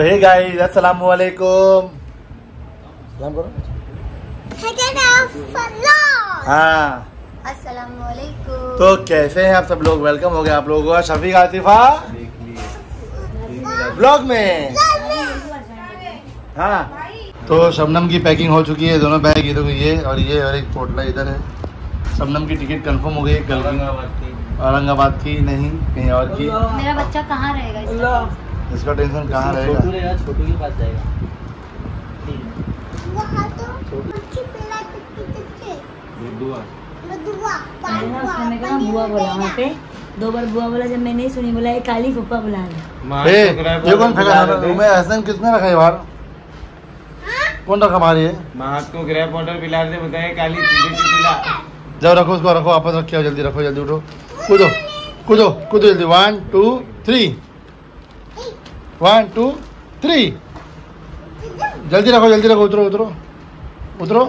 Hey guys अस्सलाम वालेकुम सलाम करो हाँ असलाकुम तो कैसे हैं आप सब लोग वेलकम हो गया आप लोगों का शफीक आतिफा ब्लॉग में हाँ तो शबनम की पैकिंग हो चुकी है दोनों बैग ये देखो ये और ये और एक पोटला इधर है। शबनम की टिकट कंफर्म हो गई है औरंगाबाद की। नहीं कहीं और की। मेरा बच्चा कहाँ रहेगा इसका टेंशन कहाँ रहेगा? छोटू के पास जाएगा। मैंने उसने मेरे को ना बुआ बोला वहाँ पे दो बार बुआ बोला जब मैं नहीं सुनी बोला ये काली फुप्पा बुला रहा ये कौन फेंका रूम हसन किसने रखा है बाहर? कौन रखा बाहर ये? को पिला दे बताए काली पिला। जाओ रखो उसको रखो वापस रखिए जल्दी रखो जल्दी उठो। कूदो कूदो कूदो जल्दी। One two three one two three जल्दी रखो जल्दी रखो, उतरो उतरो। उतरो।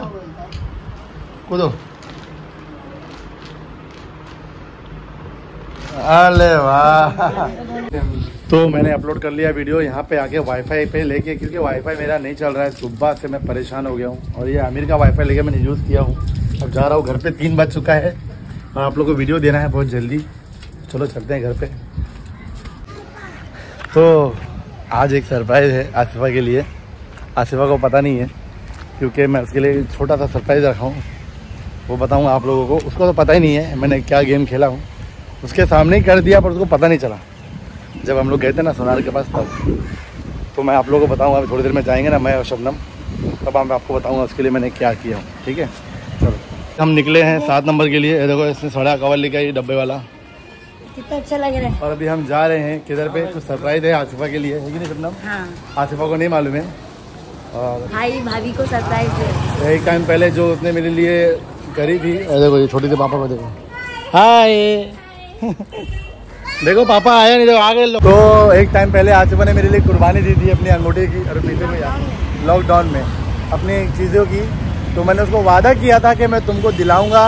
कूदो। अरे वाह। तो मैंने अपलोड कर लिया वीडियो यहाँ पे आके वाईफाई पे लेके, क्योंकि वाईफाई मेरा नहीं चल रहा है, सुबह से मैं परेशान हो गया हूँ। और ये आमिर का वाईफाई लेके मैंने यूज़ किया हूँ। अब जा रहा हूँ, घर पे तीन बज चुका है। और आप लोग को वीडियो देना है बहुत जल्दी। चलो चलते हैं घर पे। तो आज एक सरप्राइज़ है आसिफा के लिए। आसिफा को पता नहीं है, क्योंकि मैं उसके लिए छोटा सा सरप्राइज़ रखा हूँ। वो बताऊँगा आप लोगों को, उसको तो पता ही नहीं है, मैंने क्या गेम खेला हूँ। उसके सामने ही कर दिया, पर उसको पता नहीं चला। जब हम लोग गए थे ना सोनार के पास तब तो मैं आप लोगों को बताऊँगा अभी थोड़ी देर में जाएँगे ना मैं और शबनम, तब मैं आपको बताऊँगा उसके लिए मैंने क्या किया हूँ, ठीक है? चलो। हम निकले हैं सात नंबर के लिए। देखो, इसने सड़ा कवर लेके आई डब्बे वाला। कितना अच्छा लग रहा है। और अभी हम जा रहे हैं किधर पे? कुछ सरप्राइज़ है आसिफा के लिए है कि नहीं शबनम हाँ। आसिफा को नहीं मालूम है। और भाई भाभी को सरप्राइज़ दे एक टाइम पहले जो उसने मेरे लिए करी थी। देखो ये छोटी सी पापा को देखो। हाय देखो पापा आया नहीं देखो आ गए तो एक टाइम पहले आसिफा ने मेरे लिए कुर्बानी दी थी अपनी अंगूठी की और पीछे में। लॉकडाउन में अपनी चीज़ों की। तो मैंने उसको वादा किया था कि मैं तुमको दिलाऊँगा।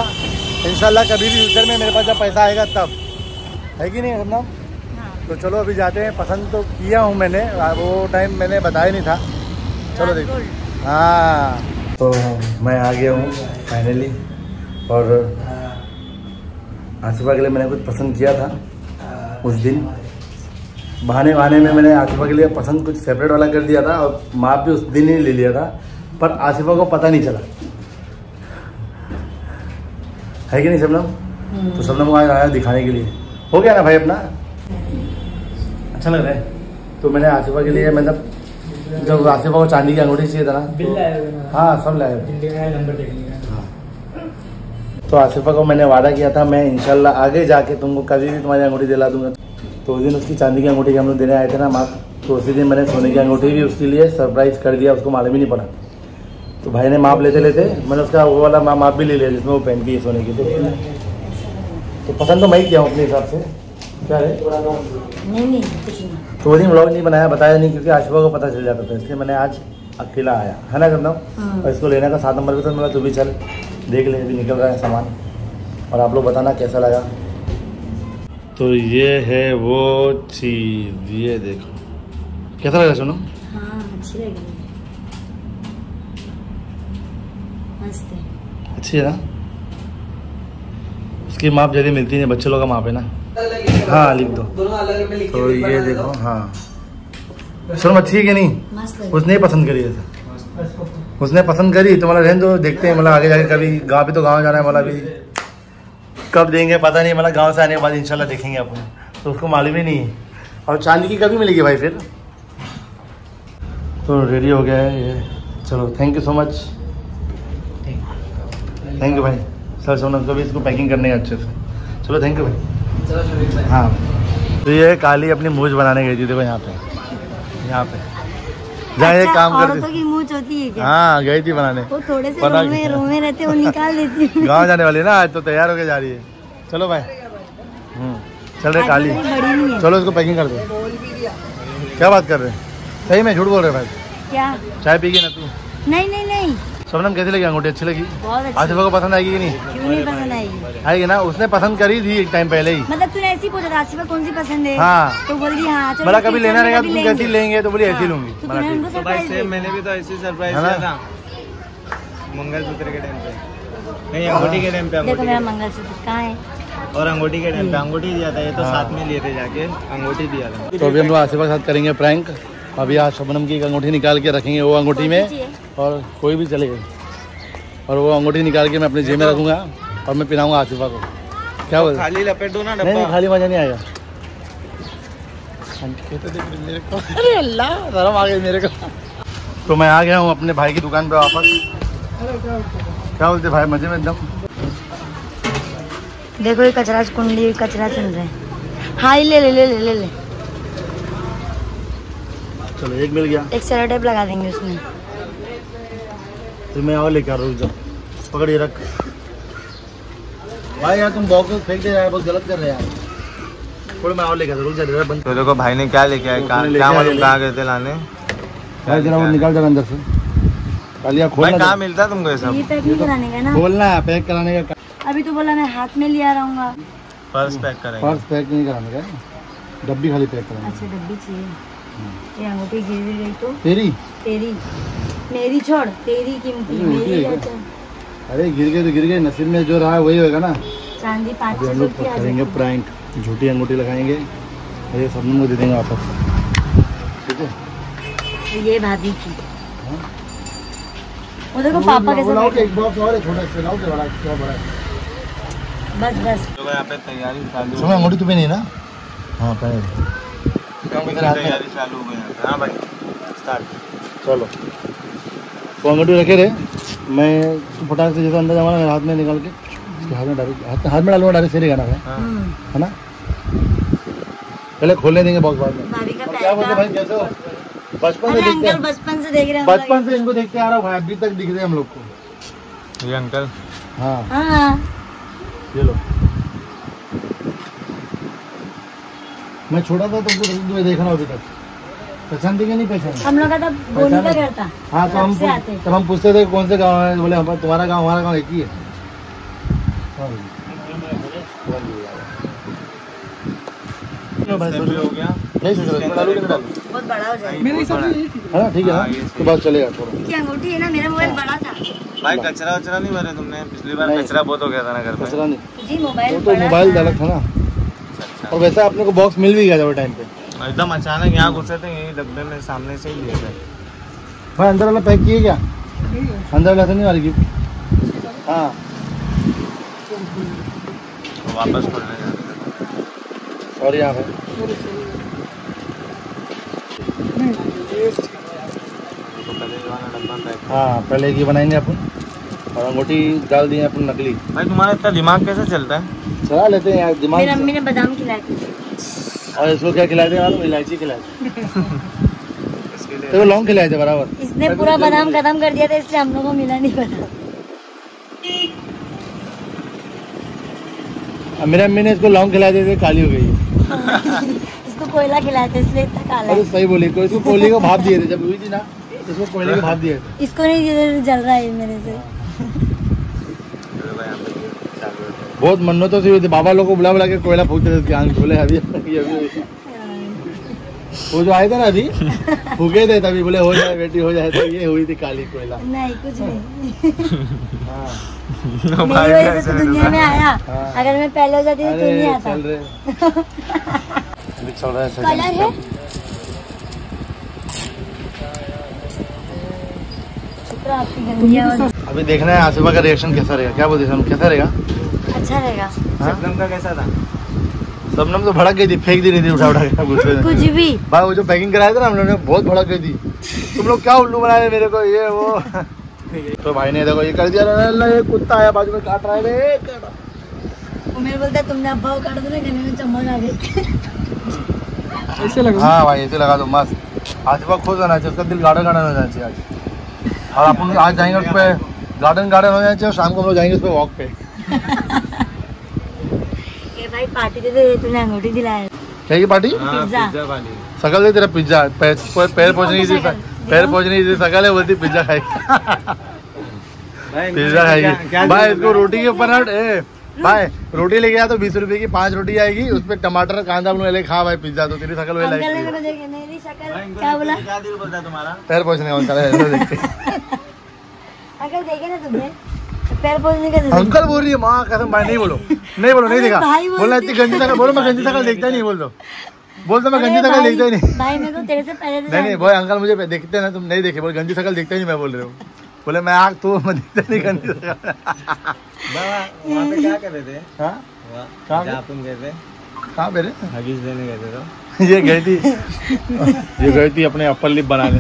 इंशाल्लाह कभी भी फ्यूचर में मेरे पास जब पैसा आएगा तब। है कि नहीं हम तो चलो अभी जाते हैं। पसंद तो किया हूँ मैंने वो टाइम मैंने बताया नहीं था। चलो देखो। हाँ। तो मैं आ गया हूँ फाइनली और आसिफा के लिए मैंने कुछ पसंद किया था उस दिन। बहाने बहाने में मैंने आसिफा के लिए पसंद कुछ सेपरेट वाला कर दिया था और माप भी उस दिन ही ले लिया था पर आसिफा को पता नहीं चला। है कि नहीं शबनम तो शबनम को आज आया दिखाने के लिए। हो गया ना भाई अपना? अच्छा लग रहा है। तो मैंने आसिफा के लिए मतलब जब आसिफा को चांदी की अंगूठी चाहिए था ना हाँ सब लाए हाँ। तो आसिफा को मैंने वादा किया था मैं इनशाला आगे जाके तुमको कभी भी तुम्हारी अंगूठी दिला दूँगा। तो उस दिन उसकी चांदी की अंगूठी हम लोग देने आए थे ना माप तो उसी दिन मैंने सोने की अंगूठी भी उसके लिए सरप्राइज़ कर दिया उसको मालूम ही नहीं पड़ा। तो भाई ने माप लेते लेते मैंने उसका वो वाला मा- माप भी ले लिया जिसमें वो पहन की है सोने की तो तो पसंद तो मैं ही किया हूँ अपने हिसाब से। क्या है? नहीं नहीं कुछ नहीं। तो वो दिन व्लॉग नहीं बनाया बताया नहीं क्योंकि आशिफा को पता चल जाता था इसलिए मैंने आज अकेला आया। है ना करना? हाँ। और इसको लेने का सात नंबर पे तो मेरा तू भी चल देख ले अभी निकल रहा है सामान। और आप लोग बताना कैसा लगा? तो ये है वो चीज़ ये देखो। कैसा लगा सुनो? हाँ अच्छी लग। रही है। अच्छी है ना? उसकी माप जल्दी मिलती नहीं बच्चे लोग का माप है ना। हाँ लिख दो। दोनों अलग में लिख तो ये देखो हाँ। सुनो अच्छी है कि नहीं उसने ही पसंद करी ऐसा उसने पसंद करी तो मतलब रहने दो देखते हैं मतलब आगे जाके कभी गाँव पे तो गाँव जाना है मतलब अभी कब देंगे पता नहीं मतलब गाँव से आने के बाद इंशाल्लाह देखेंगे अपन। तो उसको मालूम ही नहीं है। और चांदी की कभी मिलेगी भाई फिर? तो रेडी हो गया है ये। चलो thank you so much thank you भाई। सर सोनम को भी इसको पैकिंग करने का अच्छे से। चलो थैंक यू भाई। चलो शरीफ भाई। हाँ। तो ये काली अपनी मूछ बनाने गई थी देखो यहाँ पे। यहाँ पे। जहाँ ये अच्छा, काम औरतों करती की मूछ होती है क्या? हाँ गई थी बनाने। वो थोड़े से रोमे के। रोमे रहते वो निकाल देती हूँ गाँव जाने वाली है ना आज तो तैयार होके जा रही है। चलो भाई। हम्म, चल रहे काली। नहीं है। चलो इसको पैकिंग कर दो। बोल भी दिया क्या बात कर रहे हैं? सही में झूठ बोल रहे भाई। क्या? चाय पी गई ना तू? नहीं नहीं नहीं। शबनम कैसी लगी अंगूठी? अच्छी लगी? बहुत अच्छी आसिफा को पसंद आएगी कि नहीं? क्यों नहीं पसंद आएगी? आएगी ना? उसने पसंद करी थी एक टाइम पहले ही। मतलब तूने ऐसी पूछा आसिफा कौन सी पसंद है? हाँ। तो बोल दी हाँ चलो कभी लेना रहेगा तुम कैसी लेंगे तो बोली ऐसी हाँ, लूँगी। तो तो मैंने भी तो ऐसी सरप्राइज़ है? था। मंगलसूत्र के टाइम पे। नहीं अंगूठी के टाइम पे देखो मेरा मंगलसूत्र कहाँ है? और अंगूठी के टाइम पे अंगूठी दिया था ये तो हाँ। साथ में लिए थे जाके अंगूठी दिया था। तो अभी हम लोग आसिफा के साथ करेंगे प्रैंक। अभी आज शबनम की एक अंगूठी निकाल के रखेंगे वो अंगूठी में? और कोई भी चलेगा और वो अंगूठी निकाल के मैं अपने जेब में रखूँगा और मैं पिलाऊँगा आसिफा को। क्या बोल? खाली लपेट दो ना नहीं नहीं खाली मज़ा नहीं आएगा। तो मेरे को। अरे अल्लाह शर्म आ गई मेरे को। तो मैं आ गया हूँ अपने भाई की दुकान पे वापस। क्या बोलते भाई मज़े में एकदम? देखो ये कचरा कुंडी कचरा चल रहे है। हाँ ले ले ले ले ले ले। चलो एक मिल गया। एक सेलो टेप लगा देंगे उसमें। फिर मैं और लेकर आ रहा हूँ रुक जाओ। पकड़ ये रख। भाई यार तुम बॉक्स फेंक दे यार बहुत गलत कर रहे हैं यार। थोड़ा मैं और लेकर रुक जा जरा बंद। तो देखो भाई ने क्या लेके आए लेके क्या मालूम ले। कहाँ गए थे लाने। भाई जरा वो निकाल जरा अंदर से। कालिया भाई खोलना कहाँ मिलता तुमको ये ये सब पैक नहीं कराने का ना? खोलना है पैक कराने का अभी तो बोला मैं हाथ में लिया रहूँगा। पर्स पैक करेंगे। पर्स पैक नहीं कराने का। डब्बी खाली पैक कराने। अच्छा डब्बी चाहिए। ये अंगूठी गिर भी तो। तेरी? तेरी। मेरी छोड़ तेरी कीमती मेरी है? अरे गिर गए तो गिर गए नसीब में जो रहा वही होगा ना। चांदी पाँच हम लोग करेंगे प्रैंक झूठी अंगूठी लगाएँगे। ये सबको दे देंगे वापस। ठीक है? तो ये भाभी की। हाँ? वो देखो पापा लाओ- कैसे एक बॉक्स और है छोटा सा लाओ क्या बड़ा क्या बड़ा बस बस। देखो यहाँ पे तैयारी चालू सुनो अंगूठी तो पहनी है ना? हाँ पहने। तैयारी चालू हो। गई हाँ भाई। स्टार्ट चलो। रखे रहे मैं तो फटाक से जैसे अंदर जाऊँगा मेरे हाथ में निकाल के उसके हाथ में डाल। हाथ हाथ में डालूँगा डायरेक्ट सही गाना है। हाँ ना? पहले खोलने देंगे बॉक्स बाद में। भाभी का और क्या बोलते भाई कैसे हो? बचपन से देखते हैं। बचपन से देख रहे हैं बचपन से इनको देखते आ रहा हूँ भाई अभी तक दिख रहे हैं हम लोग को। ये अंकल। हाँ। हाँ। ये लो। मैं छोटा था तो तुमको देखा ना अभी तक। पहचानते कि नहीं पहचान? हम लोग का था। हाँ तो हम तब हम पूछते थे कौन से गाँव है बोले हम तुम्हारा गाँव हमारा गाँव एक ही है। हाँ हो गया नहीं सोच रहा बहुत बड़ा हो जाएगा। है ठीक है हाँ, ना ये उसके चलेगा थोड़ा की अंगूठी है ना मेरा मोबाइल बड़ा था। भाई कचरा वचरा नहीं भरे तुमने? पिछली बार कचरा बहुत हो गया था ना घर में। कचरा नहीं। जी मोबाइल तो मोबाइल था। था ना। और वैसे अपने को बॉक्स मिल भी गया था वो टाइम पे। एकदम अचानक यहाँ घुसे थे यही डब्बे में सामने से ही लिए थे। भाई अंदर वाला पैक किए क्या? अंदर वाला तो नहीं वाली गिफ्ट हाँ। तो वापस खोलने जाते थे और यहाँ पे? तो हाँ। पहले ये बनाएँगे अपन। और अंगूठी डाल दिए अपन नकली। भाई तुम्हारा इतना दिमाग कैसे चलता है? चला लेते हैं यार दिमाग मेरी से। अम्मी ने बादाम खिलाए थे। और इसको क्या खिलाए थे मालूम इलायची खिलाए थे। तो लौंग खिलाए थे बराबर। इसने पूरा बादाम खत्म कर दिया था इसलिए हम लोगों को मिला नहीं बादाम। मेरे अम्मी ने इसको लौंग खिलाए थे काली हो गई है। इसको कोयला खिलाए थे इसलिए इतना काला अरे सही बोली तो इसको कोयले को भाप दिए थे जब हुई थी ना इसको कोयले को भाप दिए इसको नहीं जल रहा है मेरे से। है बहुत मन्नतों से हुई थी बाबा लोग को बुला बुला के कोयला फूकते थे आँख खोले अभी अभी वो जो आए थे ना अभी फूके थे तभी बोले हो जाए बेटी हो जाए तो ये हुई थी काली कोयला। नहीं कुछ नहीं। हाँ। तो मेरी वजह से तो दुनिया में आया। हाँ। अगर मैं पहले हो जाती तो नहीं आता। चल रहे। अभी चल रहा है कलर है। आपकी गंदी अभी देखना है आसिफा का रिएक्शन कैसा रहेगा? क्या बोलते हैं कैसा रहेगा? अच्छा रहेगा। हाँ? शबनम का कैसा था? सबनम तो भड़क गई थी फेंक दी नहीं थी उठा उठा के कुछ भी। भाई वो जो पैकिंग कराया था ना हम लोगों ने बहुत भड़क गई थी। तुम लोग क्या उल्लू बनाए मेरे को ये वो? तो भाई ने देखो ये कर दिया अल्लाह, ये कुत्ता आया बाजू में काट रहा है मेरे बोलता है तुमने अब्बा को काट दो ना गले में चम्मच आ गई ऐसे लगा। हाँ भाई ऐसे लगा दो मस्त। आसिफा खुश होना चाहिए उसका दिल गार्डन गार्डन हो जाना चाहिए आज। और अपन आज जाएँगे उस पर गार्डन गार्डन हो और शाम को हम लोग जाएँगे उस पर वॉक पे। ये भाई पार्टी दे दे तूने अंगूठी दिलाया क्या ये पार्टी? हाँ सकल दे तेरा पिज्जा। पैर पैर पहुँचने की पैर पहुँचने की सकल है बोलती पिज्जा खाएगी पिज्जा खाएगी भाई इसको रोटी के ऊपर ए। भाई रोटी लेके आया तो बीस रुपए की पाँच रोटी आएगी उस पर टमाटर कांदा बोले खा भाई पिज्जा तो तेरी शकल है पैर। पहुँचने का। अंकल देखे ना तुमने पैर पोछने का अंकल बोल रही है माँ कसम भाई नहीं बोलो। नहीं बोलो नहीं देखा। भाई बोल बोलना रही इतनी गंदी शकल बोलो मैं गंदी शकल देखता ही नहीं बोल दो। बोल दो मैं गंदी अरे शकल भाई- देखता ही नहीं। भाई मेरे को तेरे से पहले नहीं नहीं भाई अंकल मुझे देखते ना तुम नहीं देखे बोले गंदी शकल देखता ही नहीं मैं बोल रहे हूँ। बोले मैं आग तो मैं देखता नहीं वहाँ पे क्या कर रहे थे? हाँ? कहाँ जहाँ तुम गए थे। कहाँ पे रे? हगीज देने गए थे तो। ये गई थी। ये गई थी अपने अप्पर लिप बनाने।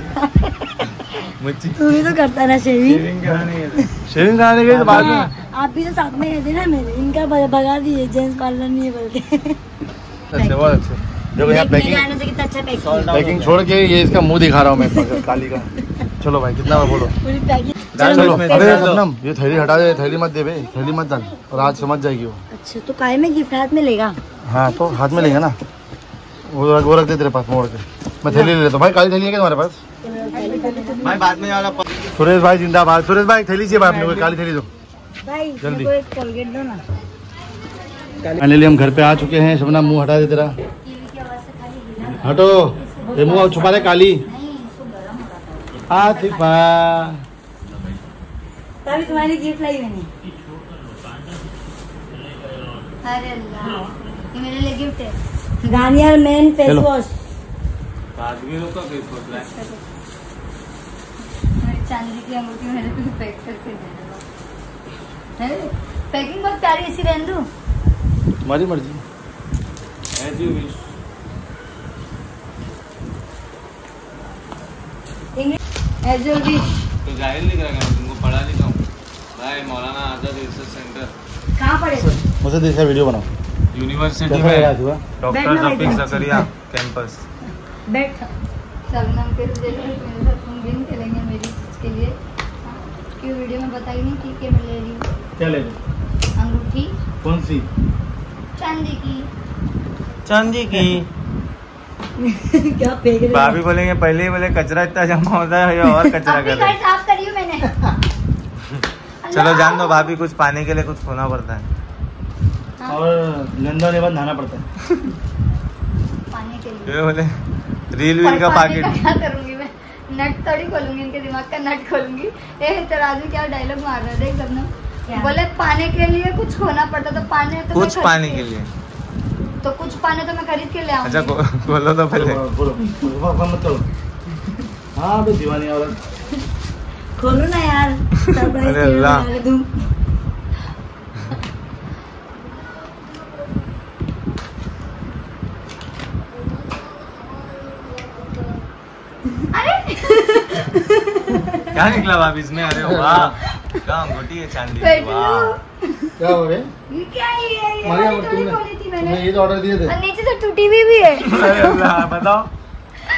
मुझे तू भी तो करता ना शेविंग। शेविंग कराने गई तो बाद में? हाँ, आप भी तो साथ में गए थे ना मेरे। इनका भगा दिए जेंट्स पार्लर नहीं है बोल के। अच्छे बहुत अच्छे। देखो यहाँ पैकिंग आने से कितना अच्छा पैकिंग छोड़ के ये इसका मुँह दिखा रहा हूँ मैं काली का। चलो भाई कितना बार बोलो? पूरी पैकिंग डाल चलो। अरे सपनम ये थैली हटा दे थैली मत दे बे थैली मत डाल। और आज समझ जाएगी वो। अच्छा तो काय में गिफ्ट हाथ में लेगा? हाँ तो हाथ में लेंगे ना। वो वो रख दे तेरे पास मोड़ के मैं थैली ले लेता हूँ। भाई काली थैली है क्या तुम्हारे पास? भाई बाद में वाला सुरेश भाई जिंदाबाद। सुरेश भाई थैली चाहिए भाई अपने को काली थैली दो। भाई जल्दी। मेरे कोलगेट दो ना। फाइनली हम घर पे आ चुके हैं। शबनम मुँह हटा दे तेरा। टीवी की आवाज़ से खाली हटो। ये मुँह छुपा दे काली। आतिफा तभी तुम्हारी गिफ्ट लाई मैंने। अरे अल्लाह ये मेरे लिए गिफ्ट है। Garnier men face. वॉश आदमियों का फेस वॉश लाए मेरी चांदी की अंगूठी मेरे को पैक करके दे देना है? पैकिंग बहुत प्यारी इसी रहने दूँ तुम्हारी मर्ज़ी। As you wish English as your wish तो ज़ाहिर नहीं करेगा मैं तुमको पढ़ा लिखा हूँ। भाई मौलाना आज़ाद रिसर्च सेंटर। कहाँ पड़े मुझे देखा वीडियो बनाओ। यूनिवर्सिटी में डॉक्टर रफीक जकरिया कैंपस बैठ। सबनम के मेरे साथ तुम गेम खेलेंगे मेरी के लिए? क्यों वीडियो में बताई नहीं थी कि मैं ले रही हूँ? क्या ले अंगूठी। कौन सी? चांदी की। चांदी की। क्या फेंक रहे भाभी बोलेंगे पहले ही बोले कचरा इतना जमा होता है ये और कचरा कर रहे साफ़ करी मैंने। चलो जान दो भाभी कुछ पाने के लिए कुछ खोना पड़ता हाँ, और गंदा होने बाद नहाना पड़ता है। पानी के लिए। बोले रील वील का पैकेट क्या करूँगी मैं? नट थोड़ी खोलूँगी इनके दिमाग का नट खोलूँगी। ए तराजू क्या डायलॉग मार रहा है? देख सबने बोले पाने के लिए कुछ खोना पड़ता तो पाने तो कुछ पाने के लिए। तो कुछ पाने तो मैं खरीद के ले अच्छा आऊँगी। खो- खोलो तो पहले। बोलो बोलो बोलो, बोलो, मत करो। हाँ बे दीवानी औरत खोलो ना यार अरे अल्लाह। दूँ अरे क्या निकला भाभी इसमें? अरे वाह क्या अंगूठी है चांदी वाह। क्या हो गए क्या ये ये मारिया तुमने तुमने मैंने। ये तो ऑर्डर दिए थे। नीचे से टूटी हुई भी है। अरे अल्लाह बताओ।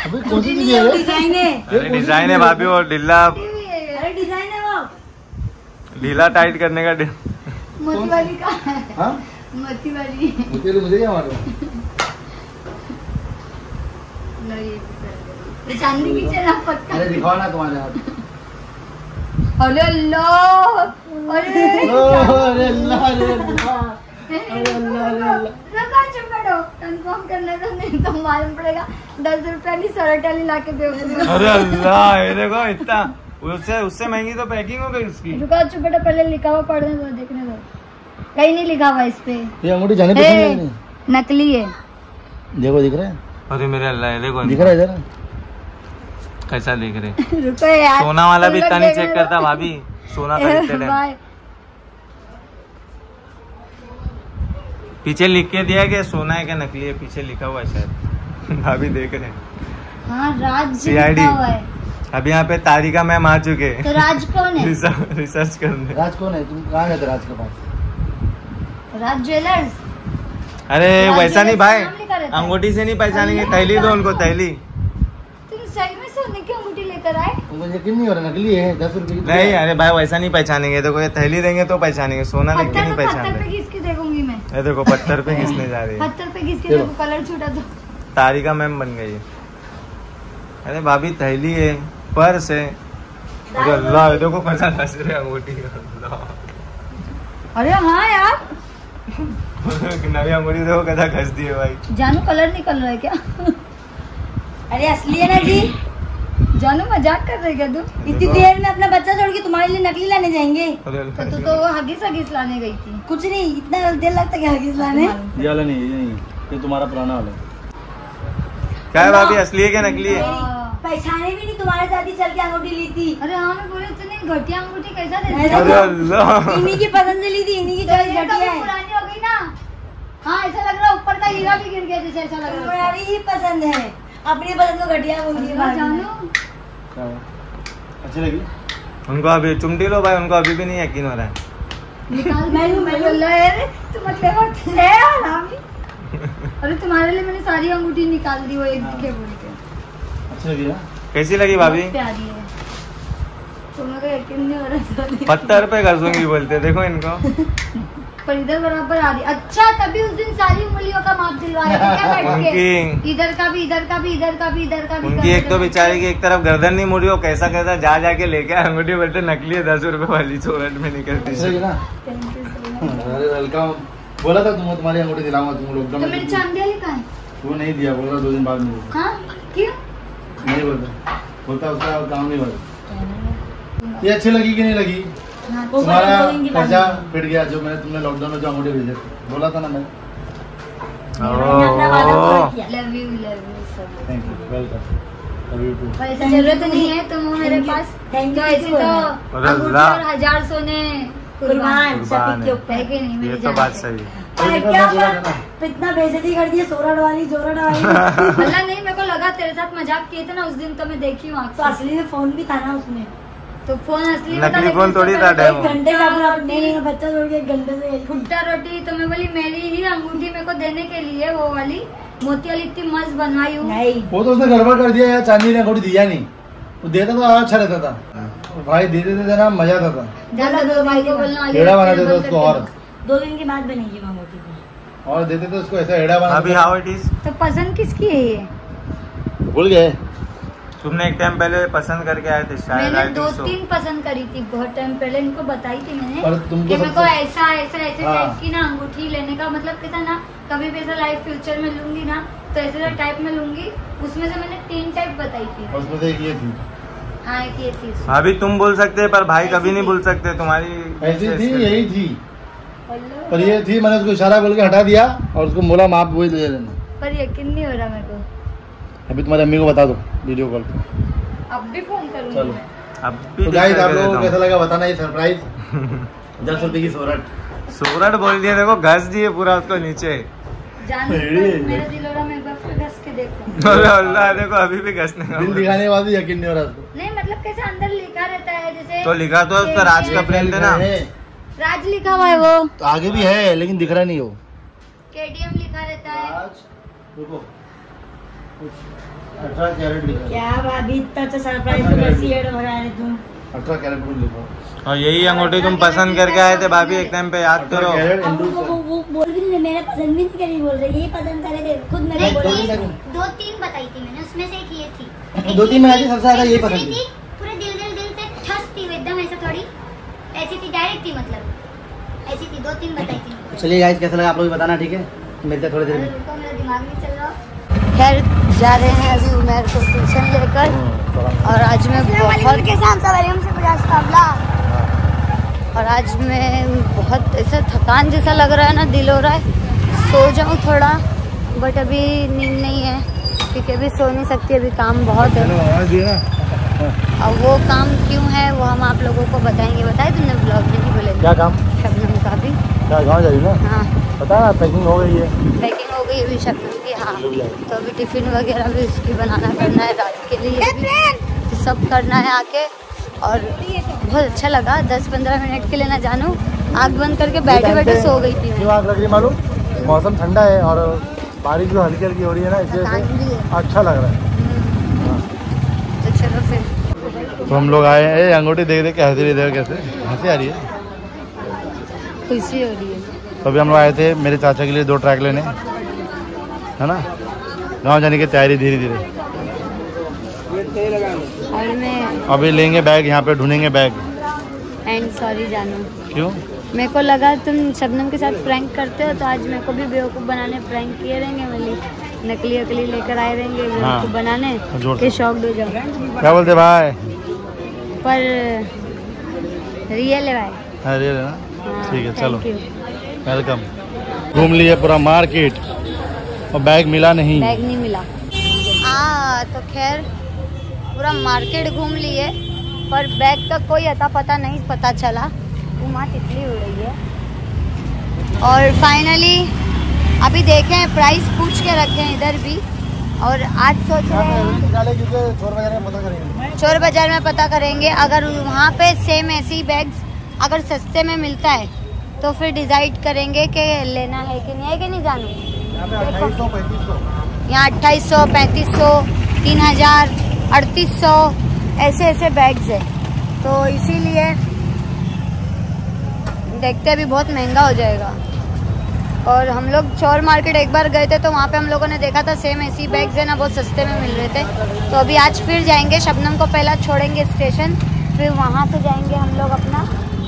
अबे कौन सी चीज़ ये? डिज़ाइन है। अरे डिज़ाइन है भाभी ढीला ये। अरे डिज़ाइन है वो। ढीला टाइट करने का मोती वाली का। है? मोती वाली। मुझे मुझे क्या मालूम? लो की चला पक्का. अरे दिखाओ ना तुम्हारे हाथ. अरे अल्लाह. अरे. अरे अल्लाह अरे अल्लाह. अरे अल्लाह अरे अल्लाह. रखो चुप बैठो कंफर्म करने तो नहीं तो मालूम पड़ेगा. दस दे अरे अल्लाह ये देखो इतना. उससे उससे महँगी तो पैकिंग हो गई उसकी. रुको चुप बैठो पहले लिखा हुआ पढ़ने दो देखने दो. कहीं नहीं लिखा हुआ इस पे. ये अंगूठी जाने नहीं नकली है. देखो दिख रहा है? अरे मेरे अल्लाह ये देखो दिख रहा है इधर? कैसा देख रहे? रुको यार। सोना वाला भी इतना नहीं चेक करता भाभी। सोना खरीदते टाइम पीछे लिख के दिया है कि सोना है क्या नकली है? पीछे लिखा हुआ है शायद। भाभी देख रहे हैं। हाँ राज है। अभी यहाँ पे तारिका मैम आ चुके तो राज कौन है? रिसर्च करने। राज कौन है? तुम कहाँ गए थे राज के पास? राज ज्वेलर्स। अरे राज वैसा नहीं भाई। अंगूठी से नहीं पहचानेंगे थैली दो उनको थैली। लेकर आए? तुमको यकीन नहीं हो रहा नकली है? दस रुपए नहीं अरे भाई वैसा नहीं पहचानेंगे। देखो ये थैली देंगे तो पहचानेंगे। सोना देख के नहीं तो पत्थर पे रहे घिस के देखूँगी मैं। देखो पत्थर पे घिसने जा रही है। पत्थर पे घिस के कलर छूटा तो। तारिका मैम बन गई। अरे भाभी थैली है पर्स है। अरे अल्लाह देखो कैसा फंस रहे अंगूठी अरे हाँ यार। नवी अंगूठी देखो कैसा घस दी है भाई। जानू कलर निकल रहा है क्या? अरे असली है ना जी। जानू मज़ाक कर रहे क्या तू? इतनी देर में अपना बच्चा छोड़ के तुम्हारे लिए नकली लाने जाएँगे। तो तू तो वो हगीस हगीस लाने गई थी। कुछ नहीं इतना देर लगता है हकीस लाने? ये वाला नहीं ये नहीं ये तुम्हारा पुराना वाला है। क्या है भाभी असली है क्या नकली है। पहचाने भी नहीं तुम्हारे साथ ही चल के अंगूठी ली थी। अरे हाँ मैं बोले इतनी घटिया अंगूठी कैसा दे अरे अरे अल्लाह। इन्हीं की पसंद से ली थी इन्हीं की तो चॉइस घटिया कभी है। पुरानी हो गई ना। हाँ ऐसा लग रहा है ऊपर का हीरा भी गिर गया जैसे ऐसा लग रहा है ही पसंद है। अपनी पसंद को घटिया है। जानू। क्या है? अच्छी लगी? उनको अभी चुमटी लो भाई उनको अभी भी नहीं यकीन हो रहा है। बोल है अरे मतलब है अरे तुम्हारे लिए मैंने सारी अंगूठी निकाल दी वो एक के बोल के। अच्छी लगी ना? कैसी लगी भाभी? प्यारी है। तुम्हें को यकीन नहीं हो रहा था पत्थर पे घसूँगी बोलते देखो इनको। पर इधर बराबर आ रही अच्छा तभी उस दिन सारी उंगलियों का माप दिलवा रहे थे। क्या के इधर का भी इधर का भी इधर का भी इधर का भी उनकी एक तो। बेचारे की एक तरफ़ गर्दन नहीं मुड़ी वो कैसा कैसा जा जाके लेके अंगूठी बोलते नकली है दस रुपए वाली चौरट में निकलती लगी ना Thank you so much। अरे वेलकम बोला था तुम तुम्हारी अंगूठी दिलाऊँगा तुम तो लॉकडाउन मैंने में लिखा है वो नहीं दिया बोला दो दिन बाद मिलेगा। हाँ? क्यों? नहीं बोलता। बोलता उसका काम नहीं बोलता ये अच्छी लगी कि नहीं लगी? हाँ, तुम्हारा बाद कर्जा में। फिट गया जो मैंने तुमने लॉकडाउन में जो अंगूठी भेजे थे। बोला था ना ज़रूरत नहीं है तुम मेरे पास? तो ऐसे तो हज़ार सोने कुर्बान है। ऊपर। है नहीं? ये तो बात सही है। तो मैं। तो बेइज्जती कर दिया सोरठ वाली जोरठ वाली। अल्लाह नहीं मेरे को लगा तेरे साथ मज़ाक किए थे ना उस दिन तो मैं देखी हूँ तो असली में फ़ोन भी था ना उसमें। तो फ़ोन असली नकली फ़ोन थोड़ी था, डेमो। घंटे से अपना नहीं नहीं बच्चा छोड़ के घंटे से भुट्टा रोटी तो मैं बोली मेरी ही अंगूठी मेरे को देने के लिए वो वाली मोती वाली इतनी मस्त बनवाई हूँ। नहीं। वो तो उसने गड़बड़ कर दिया यार चांदी ने अंगूठी दिया नहीं। वो देता तो अच्छा रहता था। भाई दे देते ना मज़ा आता था। ज़्यादा दो भाई को बोलना वाली पेड़ा बना देता उसको और। दो। दिन के बाद बनेगी वो अंगूठी को और देते थे उसको ऐसा एड़ा बना अभी हाउ इट इज़ तो पसंद किसकी है ये। भूल गए। तुमने एक टाइम पहले पसंद करके आए थे शायद मैंने दो तीन पसंद करी थी बहुत टाइम पहले इनको बताई थी मैंने पर कि मेरे को ऐसा ऐसा ऐसे हाँ। टाइप की ना अंगूठी लेने का मतलब कैसा ना कभी भी ऐसा लाइफ फ्यूचर में लूँगी ना तो ऐसे टाइप में लूँगी उसमें से मैंने तीन टाइप बताई थी। उसमें से ये थी। हाँ ये थी। अभी तुम बोल सकते हैं पर भाई कभी नहीं बोल सकते तुम्हारी ऐसी थी यही थी। पर ये थी मैंने उसको इशारा बोल के हटा दिया और उसको बोला माप वही ले लेना। पर यकीन नहीं हो रहा मेरे को। अभी तुम्हारी अम्मी को बता दो वीडियो कॉल पे अब भी फ़ोन करूँगी। चलो। अब भी तो गाइस आप लोगों को कैसा लगा बताना ये सरप्राइज़ दस रुपए की सोरठ। बोल दिया देखो घस दिए पूरा उसको नीचे। मेरा दिल हो रहा मैं एक बार फिर घस के देखूँ। अरे अल्लाह देखो अभी भी घसने का दिल दिखाने बाद यकीन नहीं हो रहा नहीं मतलब कैसे अंदर लिखा रहता है जैसे तो लिखा तो उस पर राज का थे ना। है। राज लिखा हुआ है वो। तो आगे भी है लेकिन दिख रहा नहीं हो केडीएम लिखा रहता है। रुको। अठारह कैरेट लिखा क्या भाभी इतना अच्छा सरप्राइज़ तो कैसी एड भगा रहे तुम। अठारह कैरेट कुछ लिखा और यही अंगूठी तुम पसंद करके आए थे भाभी एक टाइम पे याद करो। अब वो, वो, वो बोल भी नहीं मैंने पसंद भी नहीं करी बोल रहे यही पसंद करे थे खुद मेरे दो तीन लगे। दो तीन बताई थी मैंने उसमें से एक ये थी। दो तीन थी, सबसे ज़्यादा यही पसंद थी। पूरे दिल दिल दिल ठस थी एकदम ऐसे थोड़ी। ऐसी थी डायरेक्ट थी मतलब। ऐसी थी दो तीन बताई थी। चलिए गाइस कैसा लगा आप लोग भी बताना ठीक है? मिलते हैं थोड़ी देर में। मेरा दिमाग नहीं चल रहा। खैर जा रहे हैं अभी उमेर को ट्यूशन लेकर। और आज मैं बहुत और आज मैं बहुत ऐसा थकान जैसा लग रहा है ना दिल हो रहा है। सो जाऊँ थोड़ा बट अभी नींद नहीं है क्योंकि अभी सो नहीं सकती अभी काम बहुत है। और वो काम क्यों है वो हम आप लोगों को बताएँगे। बताए तुमने ब्लॉग में नहीं बोले? क्या काम? शबनम का भी। गाँव जा रही ना? हाँ। पता है पैकिंग हो गई है। पैकिंग हो गई अभी शबनम की हाँ। तो अभी टिफ़िन वगैरह भी उसकी बनाना करना है रात के लिए भी तो सब करना है आके। और बहुत अच्छा लगा दस पंद्रह मिनट के लिए ना जानू। आग बंद करके बैठे बैठे सो गई थी क्यों आग लग रही मालूम? मौसम ठंडा है और बारिश भी हल्की हल्की हो रही है ना इस थकान वजह भी है। से अच्छा लग रहा है। तो चलो फिर। तो हम लोग आए हैं अंगूठी देख देख के हँसी रही देखो कैसे हँसी आ रही है? खुशी हो रही है। तो अभी हम लोग आए थे मेरे चाचा के लिए दो ट्रैक लेने। है ना? गाँव जाने की तैयारी धीरे धीरे। अभी लेंगे बैग यहाँ पे ढूंढेंगे बैग। एंड सॉरी जानू। क्यों? मेरे को लगा तुम शबनम के साथ प्रैंक करते हो तो आज मेरे को भी बेवकूफ़ बनाने प्रैंक किए रहेंगे मली नकली अकली लेकर आए रहेंगे बेवकूफ़ हाँ। बनाने। के शौक हो जाओ। क्या बोलते भाई? पर रियल है भाई। अरे ना? हाँ, ठीक है चलो। वेलकम घूम लिए पूरा मार्केट और बैग मिला नहीं। बैग नहीं मिला। हाँ तो खैर पूरा मार्केट घूम लिए पर बैग का कोई अता पता नहीं पता चला। वो माँ तितली उड़ रही है। और फाइनली अभी देखें प्राइस पूछ के रखे हैं इधर भी। और आज सोच रहे हैं चोर बाज़ार में पता करेंगे। अगर वहाँ पे सेम ऐसी बैग्स अगर सस्ते में मिलता है तो फिर डिसाइड करेंगे कि लेना है कि नहीं है कि नहीं जानू? यहाँ अट्ठाईस सौ, पैंतीस सौ, तीन हज़ार, अड़तीस सौ, ऐसे ऐसे बैग्स हैं। तो इसीलिए देखते अभी बहुत महँगा हो जाएगा। और हम लोग चोर मार्केट एक बार गए थे तो वहाँ पे हम लोगों ने देखा था सेम ऐसी बैग्स है, ना बहुत सस्ते में मिल रहे थे। तो अभी आज फिर जाएँगे, शबनम को पहला छोड़ेंगे स्टेशन फिर वहाँ से जाएँगे हम लोग अपना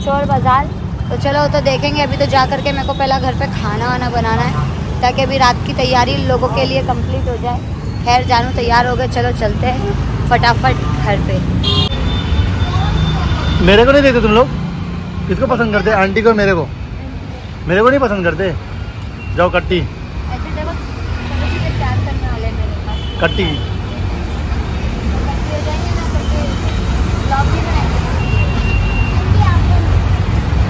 चोर बाज़ार। तो चलो तो देखेंगे, अभी तो जा करके मेरे को पहला घर पे खाना वाना बनाना है। ताकि अभी रात की तैयारी लोगों के लिए कंप्लीट हो जाए। खैर जानू तैयार हो गए चलो चलते हैं फटाफट घर पे। मेरे को नहीं देते तुम लोग? किसको पसंद करते? आंटी को मेरे को? मेरे को नहीं पसंद करते। जाओ कट्टी। कट्टी। तो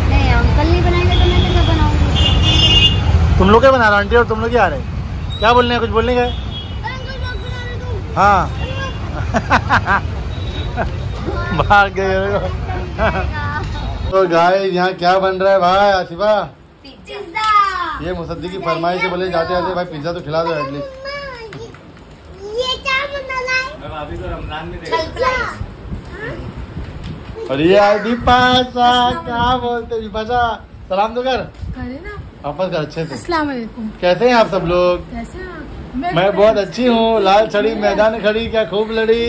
नहीं अंकल नहीं बनाएँगे। बनाऊँगी तुम लोग क्या बना रहे हो आंटी और तुम लोग क्या आ रहे। हैं? क्या बोलने हैं? कुछ बोलने का हाँ। भाग गए। तो गाय यहाँ क्या बन रहा है? भाई आशिफा ये मुसद्दी की फरमाइश से बोले जाते जाते भाई पिज्जा तो खिला दो एटलीस्ट है? दे और ये आई दीपाशा क्या बोलते दीपाशा सलाम तो कर। करे ना। वापस कर अच्छे से। अस्सलाम वालेकुम कैसे हैं आप सब लोग? कैसे हैं आप? मैं बहुत अच्छी हूँ लाल छड़ी मैदान खड़ी क्या खूब लड़ी।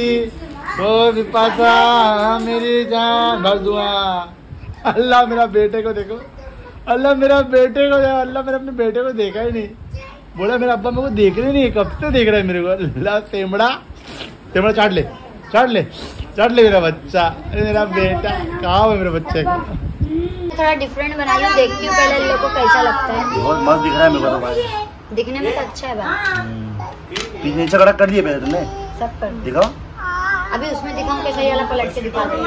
ओ विपाशा मेरी जान भर दुआ अल्लाह मेरा बेटे को देखो। अल्लाह मेरा बेटे को अल्लाह मेरे अपने बेटे को देखा ही नहीं। बोला मेरा अब्बा मेरे को देख रहे नहीं कब से देख रहा है मेरे को? अल्लाह तेमड़ा तेमड़ा चाट ले चाट ले चाट ले मेरा बच्चा। अरे मेरा बेटा कहा है मेरे बच्चे? का थोड़ा डिफरेंट बनाई हूँ देखती हूँ पहले इन लोग को कैसा लगता है। बहुत मस्त दिख रहा है मेरे को तो भाई। दिखने में तो अच्छा है भाई। पीछे नीचे कड़क कर दिए पहले तुमने? सब कर दिखाओ। अभी उसमें दिखाऊँ कैसा ये वाला पलट के दिखा दूँ।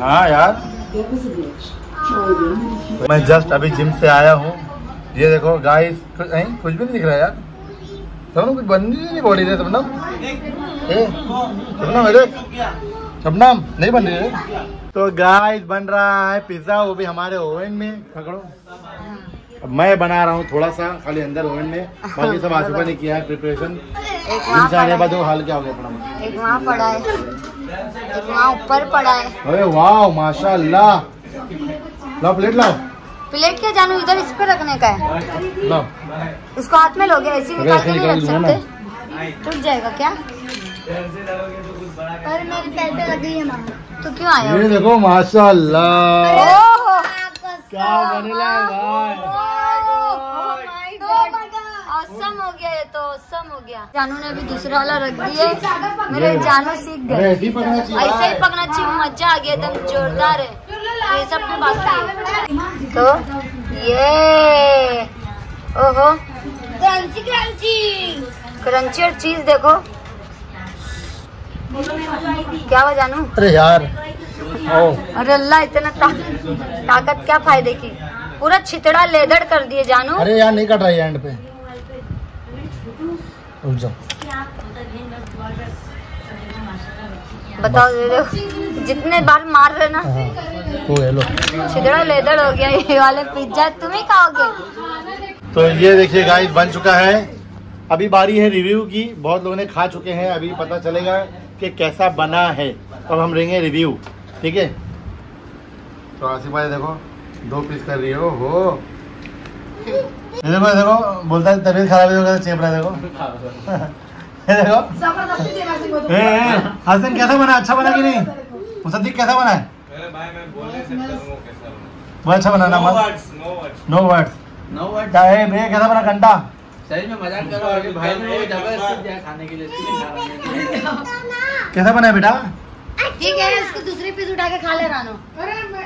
हाँ यार। मैं जस्ट अभी जिम से आया हूँ। ये देखो गाइस कुछ भी नहीं दिख रहा यार। सबनम कुछ बन नहीं बॉडी रे सबनम ए सबनम अरे शबनम नहीं बन रही है? तो गाइस बन रहा है पिज्जा वो भी हमारे ओवन में। पकड़ो। अब मैं बना रहा हूँ थोड़ा सा खाली अंदर ओवन में। बाकी सब आसिफा ने किया है प्रिपरेशन पड़ा बाद वो हाल क्या हो गया अपना एक वहाँ पड़ा है। एक वहाँ ऊपर पड़ा है। अरे वाह माशाल्लाह। लाओ प्लेट लाओ। प्लेट क्या जानू? इधर इस पे रखने का है। लाओ। इसको हाथ में लोगे ऐसे निकाल के नहीं रख सकते टूट जाएगा क्या? और मेरे पैर पे लगी है माँ तो क्यों आया ये देखो माशाल्लाह ओहो क्या बनेला है भाई हो गया ये तो औसम हो गया जानू ने अभी दूसरा वाला रख दिया मेरे जानू सीख गए ऐसे ही पकना चाहिए ऐसे ही पकना चाहिए मज़ा आ गया एकदम जोरदार है ये सब में बाकी तो ये ओहो क्रंची क्रंची क्रंची और चीज़ देखो क्या हुआ जानू? अरे यार। अरे अल्लाह इतना ता, ताकत क्या फ़ायदे की? पूरा छितड़ा लेदड़ कर दिए जानू। अरे यार नहीं कट रहा है एंड पे। रुक जाओ। बताओ दे दो। जितने बार मार रहे ना हाँ हो। छितड़ा लेदड़ हो गया ये वाले पिज्जा तुम ही खाओगे? तो ये देखिए गाइस बन चुका है। अभी बारी है रिव्यू की बहुत लोगों ने खा चुके हैं अभी पता चलेगा कि कैसा बना है। तो अब हम लेंगे रिव्यू ठीक है? तो आसिफ भाई देखो दो पीस कर रही हो हो। ये देखो देखो बोलता है तबीयत खराब है तो चेप रहा देखो। देखो। हसन कैसा बना अच्छा बना कि नहीं? मुसद्दीक कैसा बना है? अरे भाई मैं बोल नहीं सकता हूँ वो कैसा बना। वो अच्छा बना ना. नो वर्ड्स नो वर्ड क्या है भैया कैसा बना घंटा? सही में मज़ाक कर रहा हूँ भाई ने वो ज़बरदस्ती दिया खाने के लिए इसलिए खा रहा हूँ कैसा बना बेटा? ठीक है इसको दूसरी पीस उठा के खा ले रानो। अरे मैं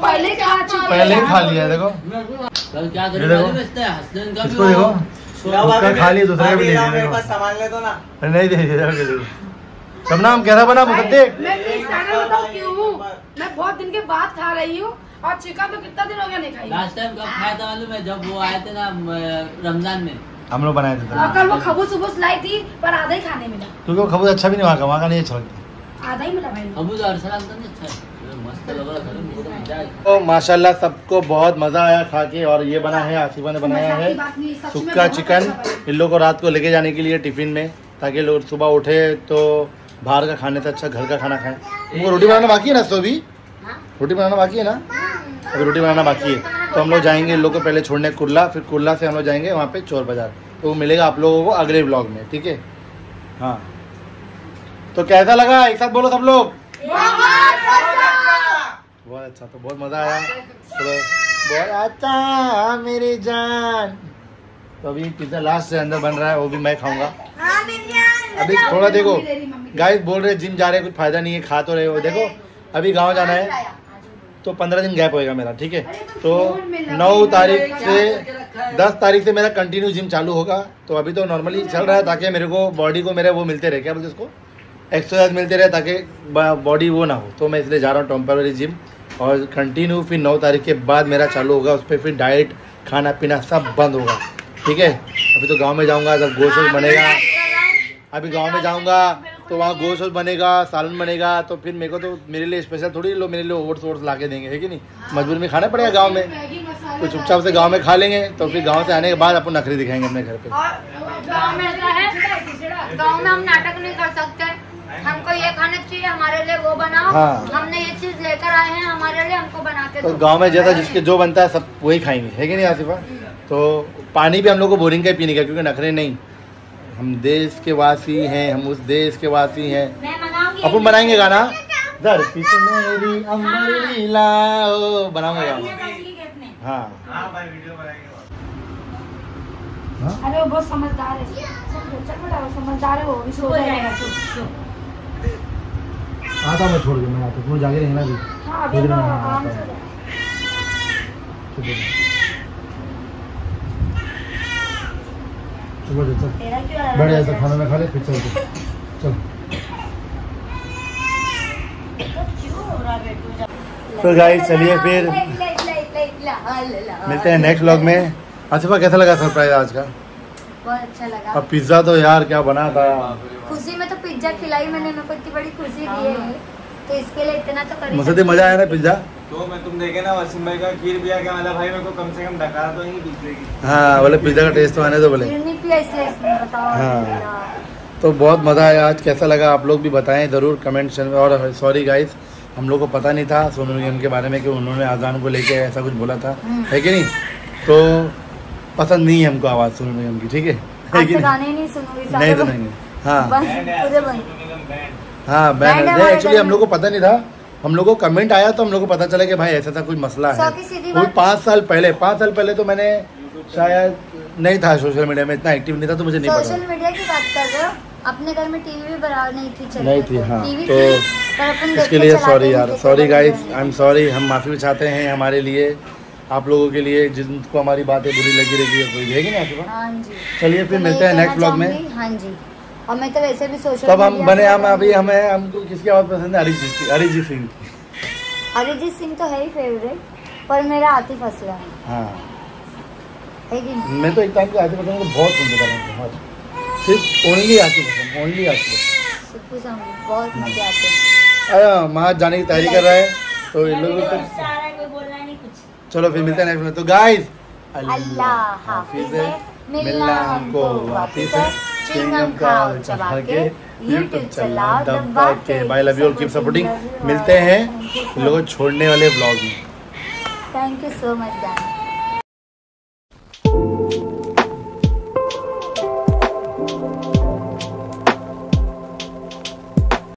पहले खा चुकी पहले खा लिया देखो। कल क्या देखो। मालूम इसने हसन का भी इसको देखो। खा लिया दूसरे भी ले सामान ले दो ना। नहीं दे दे दे शबनम कैसा बना मुसद्दीक मैं एक सारा बताऊँ क्यों मैं बहुत दिन के बाद खा रही हूँ और चिकन तो कितना दिन हो गया नहीं खाई। लास्ट टाइम कब खाया था मालूम है जब वो आए थे ना रमज़ान में? हम लोग बनाए थे कल वो खबूस उबूस लाई थी पर आधा ही खाने मिला क्योंकि वो खबूज अच्छा भी नहीं वहाँ का वहाँ का नहीं अच्छा लगता आधा ही मिला भाई। अबू तो अरसलान तो नहीं अच्छा है। मस्त लग रहा था मुझे तो तो माशाल्लाह सबको बहुत मज़ा आया खा के और ये बना है आसिफा ने बनाया है सुक्का चिकन। इन लोग को रात को लेके जाने के लिए टिफ़िन में ताकि लोग सुबह उठे तो बाहर का खाने से अच्छा घर का खाना खाएँ। उनको रोटी बनाना बाकी है ना तो अभी रोटी बनाना बाकी है ना? अभी रोटी बनाना बाकी है। तो हम लोग जाएँगे, इन लोग को पहले छोड़ने कुर्ला फिर कुर्ला से हम लोग जाएँगे वहाँ पे चोर बाज़ार। तो वो मिलेगा आप लोगों को अगले ब्लॉग में, ठीक है? हाँ। तो कैसा लगा? एक साथ बोलो सब लोग। बहुत अच्छा तो बहुत मज़ा आया। बहुत अच्छा मेरी जान। तो अभी पिज्जा लास्ट से अंदर बन रहा है, वो भी मैं खाऊँगा। अभी थोड़ा देखो गाइस बोल रहे जिम जा रहे हैं, कुछ फ़ायदा नहीं है, खा तो रहे हो। देखो, अभी गाँव जाना है। तो पंद्रह दिन गैप होएगा मेरा ठीक है? तो नौ तारीख से दस तारीख से मेरा कंटिन्यू जिम चालू होगा। तो अभी तो नॉर्मली चल रहा है ताकि मेरे को बॉडी को मेरे वो मिलते रहे क्या बोलते उसको? एक्सरसाइज मिलते रहे ताकि बॉडी वो ना हो। तो मैं इसलिए जा रहा हूँ टेम्पररी जिम और कंटिन्यू फिर नौ तारीख के बाद मेरा चालू होगा उस पर फिर डाइट खाना पीना सब बंद होगा ठीक है? अभी तो गाँव में जाऊँगा जब गोश्त वोश्त बनेगा। अभी गाँव में जाऊँगा। तो वहाँ गोश्त बनेगा सालन बनेगा तो फिर मेरे को तो मेरे लिए स्पेशल थोड़ी लोग मेरे लिए ओट्स वोट्स ला के देंगे है कि नहीं? मजबूरी में खाना पड़ेगा गाँव में। तो चुपचाप से गाँव में खा लेंगे तो फिर गाँव से आने के बाद अपन नखरी दिखाएँगे अपने घर पे। गाँव में गाँव में हम नाटक नहीं कर सकते। हमको ये खाना चाहिए हमारे लिए वो बनाओ। हाँ। हमने ये चीज़ लेकर आए हैं हमारे लिए हमको बना के तो गाँव में जैसा जिसके जो बनता है सब वही खाएँगे है कि नहीं आसिफा? तो पानी भी हम लोग को बोरिंग का ही पीने का क्योंकि नखरे नहीं। हम देश के वासी हैं हम उस देश के वासी हैं। अपन बनाएँगे गाना? धरती से मेरी अमरी लाओ। बनाऊँगा गाना। हाँ हाँ। भाई वीडियो बनाएँगे। अरे वो बहुत समझदार है। चल बेटा वो समझदार है वो भी सो जाएगा। आता मैं छोड़ के मैं आता तुम्हें जाके रहना भी हाँ अभी फिर तो मैं आराम से हूँ। जाएगा। चलो। चल तेरा क्यों आ रहा बैठ? जाए खाना में खा ले फिर चल चल। तो गाइस चलिए फिर। मिलते हैं नेक्स्ट व्लॉग में। आसिफा कैसा लगा सरप्राइज़ आज का? बहुत अच्छा लगा। अब पिज्जा तो यार क्या बना था। खुशी में तो पिज्जा खिलाई मैंने मेरे को इतनी बड़ी खुशी दी है। तो इसके लिए इतना तो कर मुझे मज़ा आया ना पिज्जा? तो मैं तुम देखे ना वसीम भाई का खीर पिया क्या मतलब भाई मेरे को कम से कम ढका तो ही पिज्जे की हाँ बोले पिज्जा का टेस्ट तो आने दो बोले। फिर नहीं पिया इसलिए बताओ हाँ। तो बहुत मज़ा आया आज कैसा लगा? आप लोग भी बताएँ ज़रूर कमेंट सेक्शन में। और सॉरी गाइस हम लोग को पता नहीं था सोनू निगम के बारे में कि उन्होंने आज़ान को लेके ऐसा कुछ बोला था। है कि नहीं? तो पसंद नहीं है हमको आवाज़ सोनू निगम की ठीक है? नहीं? गाने नहीं सुनूँगी नहीं सारे तो नहीं हाँ हाँ Band है एक्चुअली हम लोग को पता नहीं था। हम लोग को कमेंट आया तो हम लोग को पता चला कि भाई ऐसा था कुछ मसला है। सौ की सीधी वो बात। पाँच साल पहले पाँच साल पहले तो मैंने शायद नहीं था सोशल मीडिया में इतना एक्टिव नहीं था तो मुझे नहीं पता। सोशल मीडिया की बात कर रहे हो? अपने घर में टीवी भी बराबर नहीं थी नहीं थी, हाँ, तो इसके लिए सॉरी यार sorry guys I am sorry हम माफ़ी भी चाहते हैं हमारे लिए आप लोगों के लिए जिनको हमारी बातें बुरी लगी रही है कोई है कि नहीं आसिफा? हाँ चलिए फिर मिलते हैं नेक्स्ट ब्लॉग में। हाँ जी। और मैं तो वैसे भी सोशल तब हम बने हम अभी हमें हमको किसकी आवाज़ पसंद है? अरिजीत सिंह अरिजीत सिंह। की। अरिजीत सिंह तो है ही फेवरेट पर मेरा आतिफ असलम है। हाँ। है कि मैं तो एक टाइम पे आतिफ असलम को बहुत सुनते था बहुत। सिर्फ़ ओनली आतिफ असलम ओनली आतिफ असलम। बहुत मज़े आते हैं। आया वहाँ जाने की तैयारी कर रहा है तो इन लोगों को कोई बोलना नहीं कुछ। चलो फिर मिलते हैं नेक्स्ट में। तो गाइस अल्लाह हाफिज है। मिलना हमको वापिस चिंगम खाओ चबा के यूट्यूब चलाओ दबा के। Bye love you all keep supporting मिलते हैं लोग छोड़ने वाले ब्लॉग में। थैंक यू सो मच जान